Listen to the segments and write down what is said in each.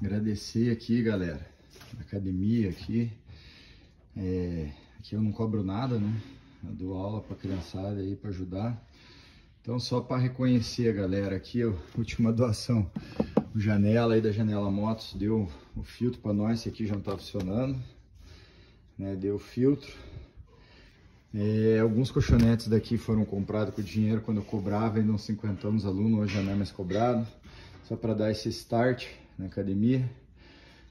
Agradecer aqui, galera, academia aqui. É, aqui eu não cobro nada, né? Eu dou aula para criançada aí para ajudar. Então só para reconhecer, galera, aqui a última doação, o Janela aí da Janela Motos deu o filtro para nós, esse aqui já não tá funcionando, né? Deu o filtro. É, alguns colchonetes daqui foram comprados com dinheiro quando eu cobrava ainda uns 50 anos aluno, hoje já não é mais cobrado. Só para dar esse start na academia.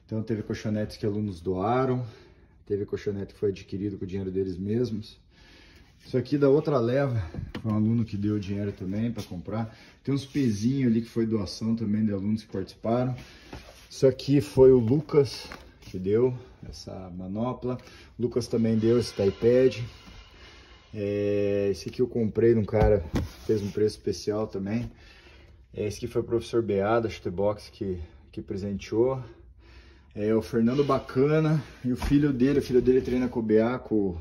Então teve colchonetes que alunos doaram, teve colchonete que foi adquirido com o dinheiro deles mesmos. Isso aqui da outra leva, foi um aluno que deu dinheiro também para comprar. Tem uns pezinhos ali que foi doação também de alunos que participaram. Isso aqui foi o Lucas que deu essa manopla. O Lucas também deu esse iPad. É, esse aqui eu comprei num cara, fez um preço especial também. Esse aqui foi o professor Beada, chutebox, que, que presenteou. É o Fernando Bacana e o filho dele, o filho dele treina com o BA, com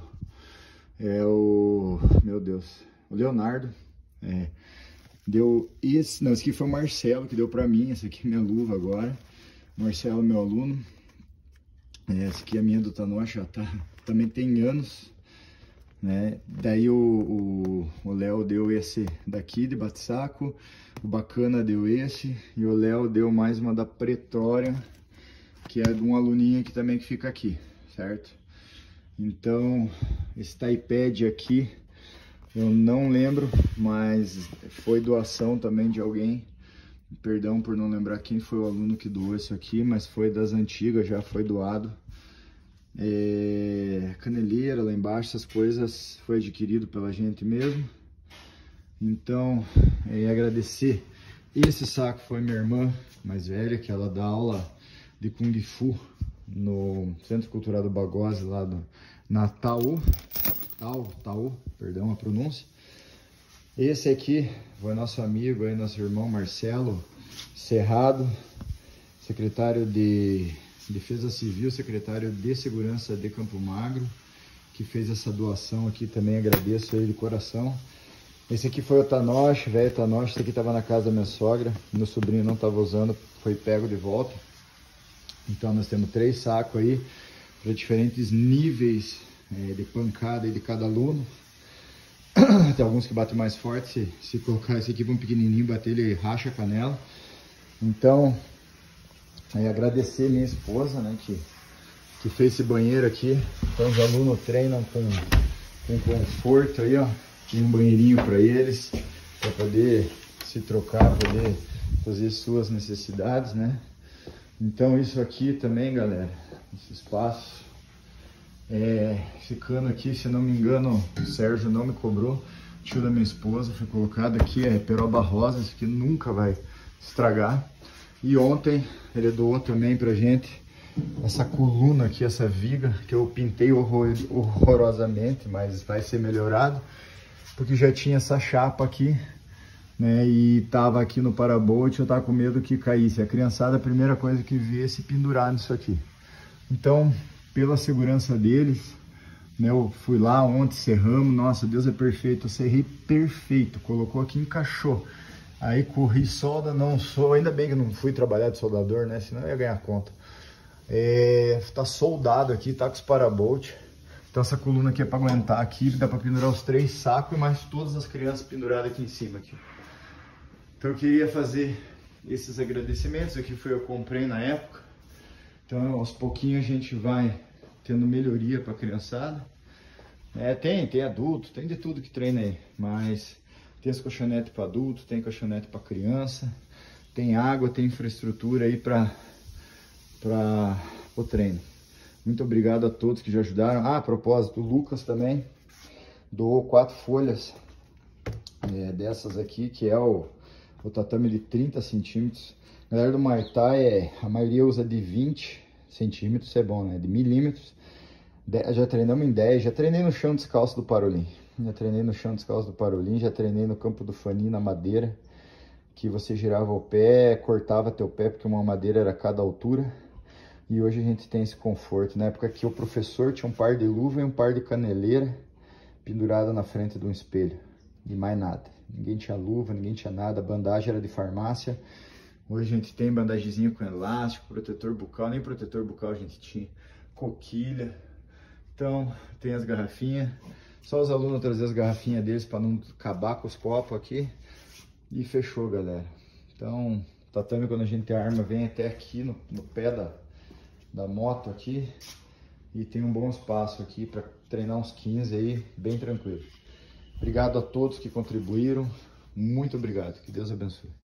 é o, meu Deus, o Leonardo. É, deu esse, não, esse aqui foi o Marcelo que deu pra mim, esse aqui é minha luva agora. Marcelo, meu aluno. É, essa aqui é a minha do Tanocha, tá, também tem anos. Né? Daí o Léo deu esse daqui de bate-saco, o Bacana deu esse e o Léo deu mais uma da Pretória, que é de um aluninho que também que fica aqui, certo? Então, esse iPad aqui, eu não lembro, mas foi doação também de alguém. Perdão por não lembrar quem foi o aluno que doou isso aqui, mas foi das antigas, já foi doado. É, caneleira lá embaixo, essas coisas foi adquirido pela gente mesmo. Então, é, agradecer. Esse saco foi minha irmã mais velha, que ela dá aula de Kung Fu no Centro Cultural do Bagose, lá do, na Tau, Tau, perdão a pronúncia. Esse aqui foi nosso amigo aí, nosso irmão Marcelo Cerrado, secretário de Defesa Civil, secretário de Segurança de Campo Magro, que fez essa doação aqui também, agradeço ele de coração. Esse aqui foi o Tanoche, velho Tanoche, esse aqui estava na casa da minha sogra, meu sobrinho não estava usando, foi pego de volta. Então nós temos três sacos aí, para diferentes níveis é, de pancada de cada aluno. Tem alguns que batem mais forte, se, se colocar esse aqui para um pequenininho bater, ele racha a canela. Então, Aí agradecer minha esposa, né, que, que fez esse banheiro aqui. Então os alunos treinam com, com conforto aí, ó. Tem um banheirinho para eles, para poder se trocar, poder fazer suas necessidades, né? Então isso aqui também, galera, esse espaço, é, ficando aqui, se não me engano, o Sérgio não me cobrou, tio da minha esposa, foi colocado aqui, é peroba rosa, isso aqui nunca vai estragar. E ontem ele doou também pra gente essa coluna aqui, essa viga, que eu pintei horror, horrorosamente, mas vai ser melhorado, porque já tinha essa chapa aqui, né, e tava aqui no parabote, eu tava com medo que caísse. A criançada, a primeira coisa que vê é se pendurar nisso aqui. Então, pela segurança deles, né, eu fui lá ontem, serramos, nossa, Deus é perfeito, eu serrei perfeito, colocou aqui, encaixou. Aí corri solda, não sou, ainda bem que não fui trabalhar de soldador, né? Senão eu ia ganhar conta. É, tá soldado aqui, tá com os parabolt. Então essa coluna aqui é para aguentar aqui, dá para pendurar os três sacos e mais todas as crianças penduradas aqui em cima. Aqui. Então eu queria fazer esses agradecimentos, aqui foi eu comprei na época. Então aos pouquinhos a gente vai tendo melhoria para a criançada. É, tem, tem adulto, tem de tudo que treina aí, mas tem as colchonetes para adulto, tem colchonete para criança, tem água, tem infraestrutura aí para o treino. Muito obrigado a todos que já ajudaram. Ah, a propósito, o Lucas também doou quatro folhas é, dessas aqui, que é o, o tatame de 30 centímetros. Galera do Martai, é, a maioria usa de 20 centímetros, é bom, né? De milímetros. Já treinamos em 10, já treinei no chão descalço do Parolim. Já treinei no chão descalço do Parolim, já treinei no campo do Fani, na madeira, que você girava o pé, cortava teu pé, porque uma madeira era cada altura. E hoje a gente tem esse conforto. Na época que o professor tinha um par de luva e um par de caneleira pendurada na frente de um espelho. E mais nada. Ninguém tinha luva, ninguém tinha nada. A bandagem era de farmácia. Hoje a gente tem bandagemzinho com elástico, protetor bucal, nem protetor bucal a gente tinha, coquilha. Então, tem as garrafinhas. Só os alunos trazer as garrafinhas deles para não acabar com os copos aqui. E fechou, galera. Então, tatame quando a gente arma vem até aqui no, no pé da, da moto aqui. E tem um bom espaço aqui para treinar uns 15 aí, bem tranquilo. Obrigado a todos que contribuíram. Muito obrigado. Que Deus abençoe.